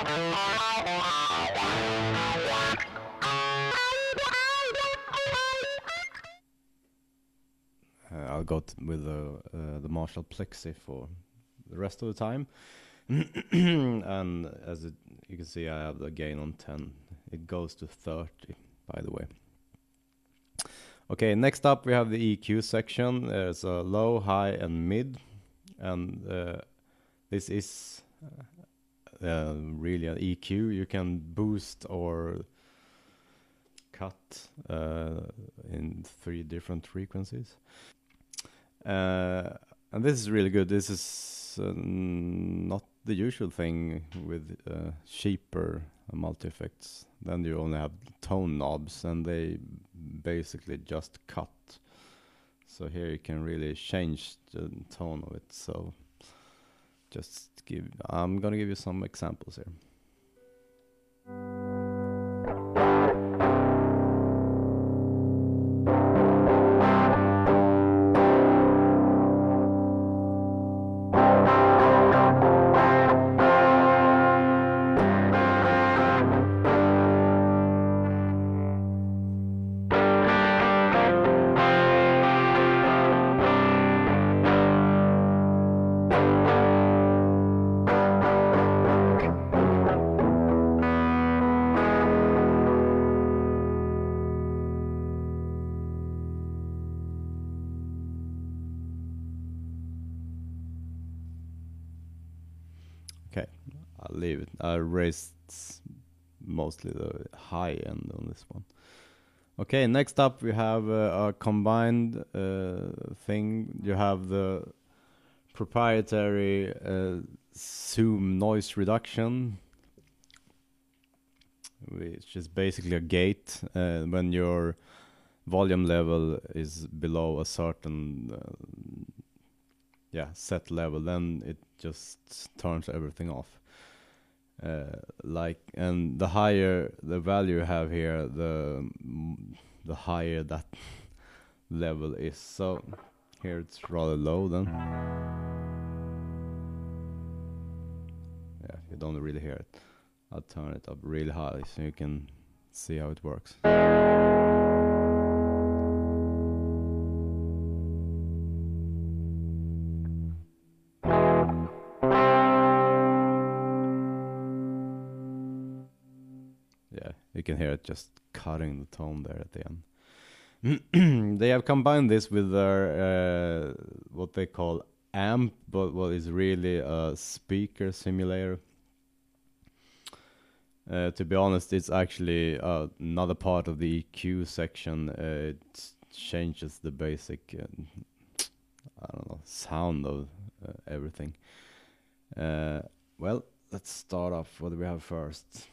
Uh, I'll go with the uh, the Marshall Plexi for the rest of the time. and as it, you can see, I have the gain on 10. It goes to 30, by the way. Okay, next up we have the EQ section. There's a low, high, and mid, and uh, this is uh, really an EQ. You can boost or cut uh, in three different frequencies. Uh, and this is really good. This is not the usual thing with cheaper multi effects. Then you only have tone knobs, and they basically just cut. So here you can really change the tone of it. So just give. I'm gonna give you some examples here. Okay, I'll leave it. I raised mostly the high end on this one. Okay, next up we have uh, a combined uh, thing. You have the proprietary uh, Zoom noise reduction, which is basically a gate uh, when your volume level is below a certain uh, yeah set level then it just turns everything off. Uh, like and the higher the value you have here the mm, the higher that level is. So here it's rather low then. Yeah you don't really hear it I'll turn it up really high so you can see how it works can hear it just cutting the tone there at the end. they have combined this with their uh, what they call amp, but what is really a speaker simulator. Uh, to be honest, it's actually uh, another part of the EQ section. Uh, it changes the basic, uh, I don't know, sound of uh, everything. Uh, well, let's start off. What do we have first?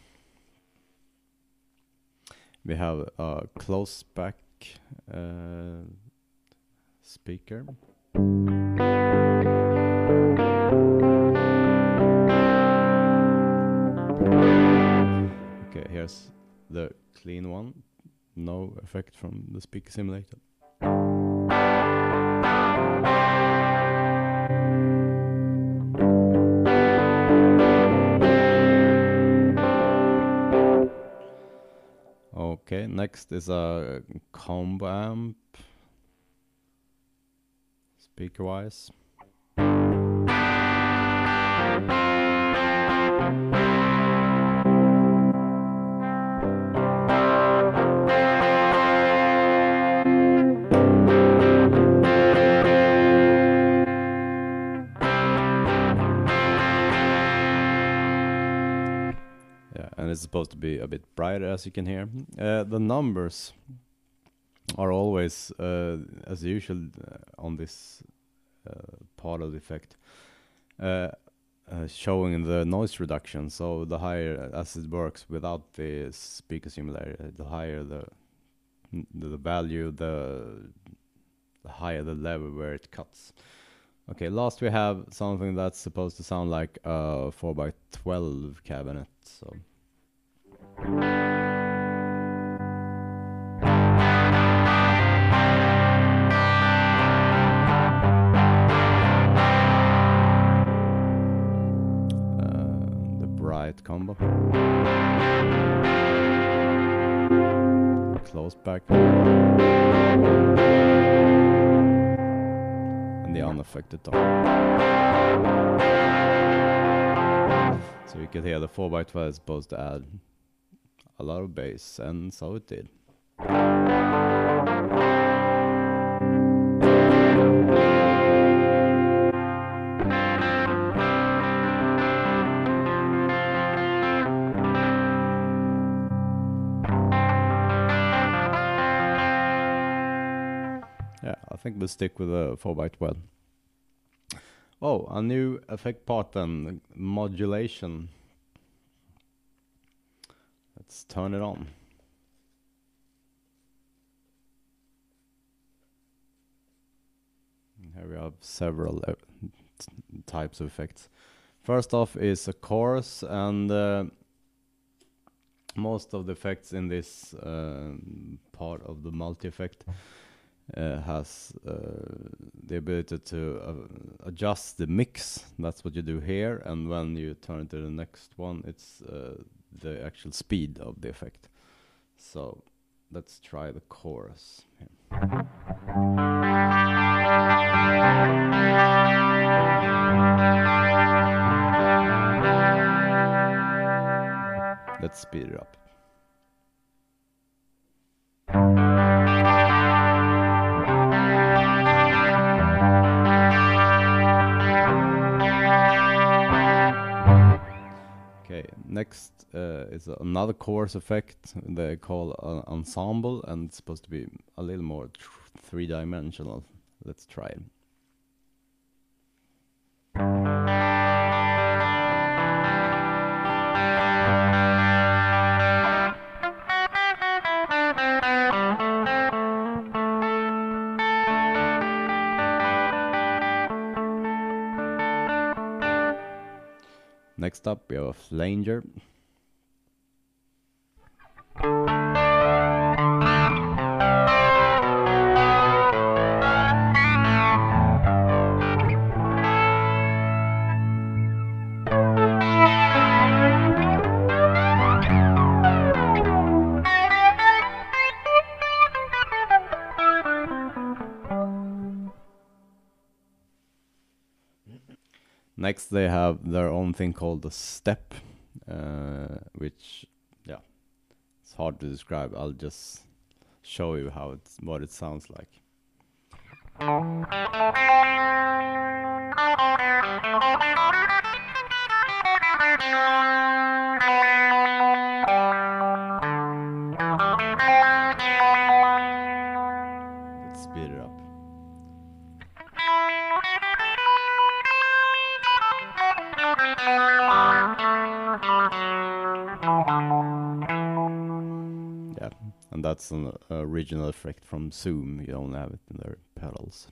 We have a close back uh, speaker. Okay, here's the clean one. No effect from the speaker simulator. Next is a combo amp. Speaker wise. And it's supposed to be a bit brighter, as you can hear. Uh, the numbers are always, uh, as usual, uh, on this uh, part of the effect, uh, showing the noise reduction. So the higher, as it works without the speaker simulator, the higher the the, the value, the the higher the level where it cuts. Okay, last we have something that's supposed to sound like a 4x12 cabinet. So. Uh, the tight combo. Close back. And the unaffected tone. So you could hear the 4x12 is supposed to add a lot of bass, and so it did. Yeah, I think we'll stick with a 4x12. Oh, a new effect part then, modulation. Let's turn it on. Here we have several uh, types of effects. First off is a chorus, and uh, most of the effects in this uh, part of the multi effect uh, has uh, the ability to uh, adjust the mix. That's what you do here, and when you turn to the next one, it's the actual speed of the effect. So let's try the chorus. Here. Let's speed it up. Uh, another chorus effect they call an ensemble, and it's supposed to be a little more tr- three-dimensional. Let's try it. Next up, we have a flanger. Next, they have their own thing called the step, uh, which, yeah, it's hard to describe. I'll just show you how it's what it sounds like. Yeah, and that's an original effect from Zoom. You don't have it in their pedals.